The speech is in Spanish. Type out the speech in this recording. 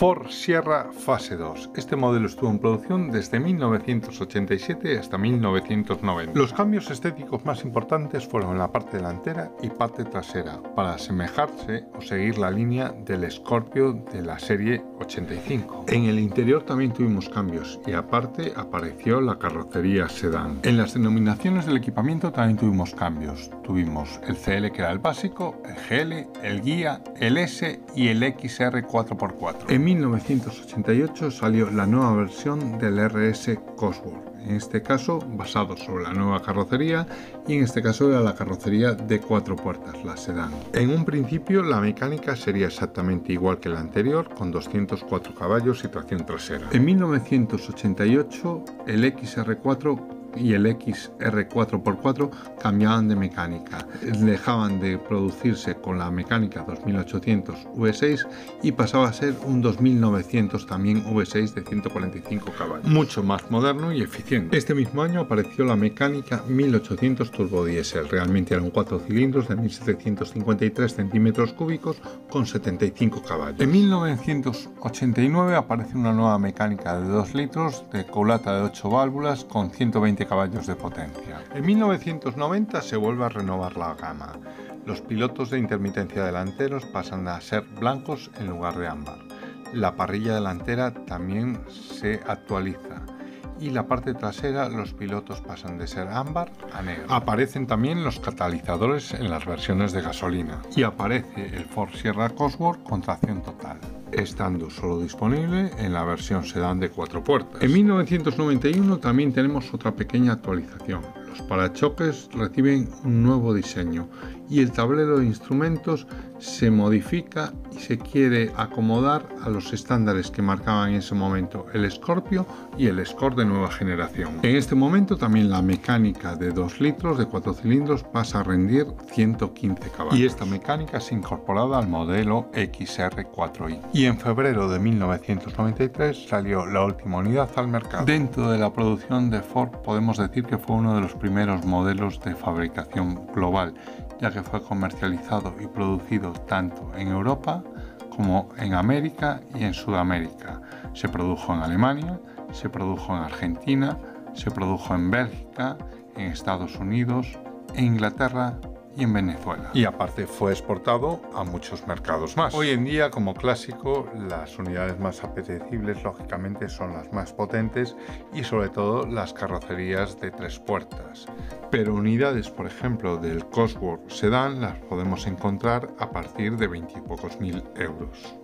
Ford Sierra Fase 2. Este modelo estuvo en producción desde 1987 hasta 1990. Los cambios estéticos más importantes fueron en la parte delantera y parte trasera, para asemejarse o seguir la línea del Scorpio de la serie 85. En el interior también tuvimos cambios y aparte apareció la carrocería sedán. En las denominaciones del equipamiento también tuvimos cambios. Tuvimos el CL que era el básico, el GL, el guía, el S y el XR 4x4. En 1988 salió la nueva versión del RS Cosworth, en este caso basado sobre la nueva carrocería y en este caso era la carrocería de cuatro puertas, la sedán. En un principio la mecánica sería exactamente igual que la anterior con 204 caballos y tracción trasera. En 1988 el XR4 y el XR4x4 cambiaban de mecánica, dejaban de producirse con la mecánica 2800 V6 y pasaba a ser un 2900 también V6 de 145 caballos, mucho más moderno y eficiente. Este mismo año apareció la mecánica 1800 Turbo Diesel, realmente eran 4 cilindros de 1753 centímetros cúbicos con 75 caballos. En 1989 aparece una nueva mecánica de 2 litros de culata de 8 válvulas con 120 caballos de potencia. En 1990 se vuelve a renovar la gama. Los pilotos de intermitencia delanteros pasan a ser blancos en lugar de ámbar. La parrilla delantera también se actualiza y la parte trasera los pilotos pasan de ser ámbar a negro. Aparecen también los catalizadores en las versiones de gasolina y aparece el Ford Sierra Cosworth con tracción total estando solo disponible en la versión sedán de cuatro puertas. En 1991 también tenemos otra pequeña actualización. Los parachoques reciben un nuevo diseño y el tablero de instrumentos se modifica y se quiere acomodar a los estándares que marcaban en ese momento el Scorpio y el Score de nueva generación. En este momento también la mecánica de 2 litros de 4 cilindros pasa a rendir 115 caballos y esta mecánica es incorporada al modelo XR4i. Y en febrero de 1993 salió la última unidad al mercado. Dentro de la producción de Ford podemos decir que fue uno de los primeros modelos de fabricación global ya que fue comercializado y producido tanto en Europa como en América y en Sudamérica. Se produjo en Alemania, se produjo en Argentina, se produjo en Bélgica, en Estados Unidos, en Inglaterra y en Venezuela. Y aparte fue exportado a muchos mercados más. Hoy en día, como clásico, las unidades más apetecibles, lógicamente, son las más potentes y sobre todo las carrocerías de tres puertas. Pero unidades, por ejemplo, del Cosworth Sedan las podemos encontrar a partir de 20 y pocos mil euros.